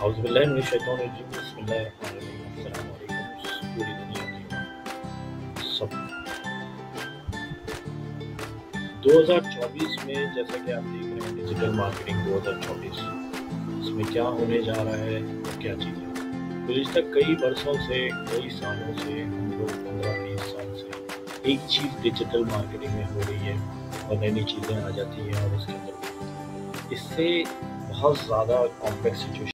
हाउसबिल्लाशैतरजीम पूरी दुनिया की सब 2024 में, जैसा कि आप देख रहे हैं डिजिटल मार्केटिंग 2024 इसमें क्या होने जा रहा है और क्या चीज़ें गुजशत तो कई वर्षों से, कई सालों से, हम लोग पंद्रह बीस साल से एक चीज़ डिजिटल मार्केटिंग में हो रही है और नई नई चीज़ें आ जाती हैं और उसके अंदर इससे बहुत ज़्यादा कॉम्प्लेक्स सिचुएशन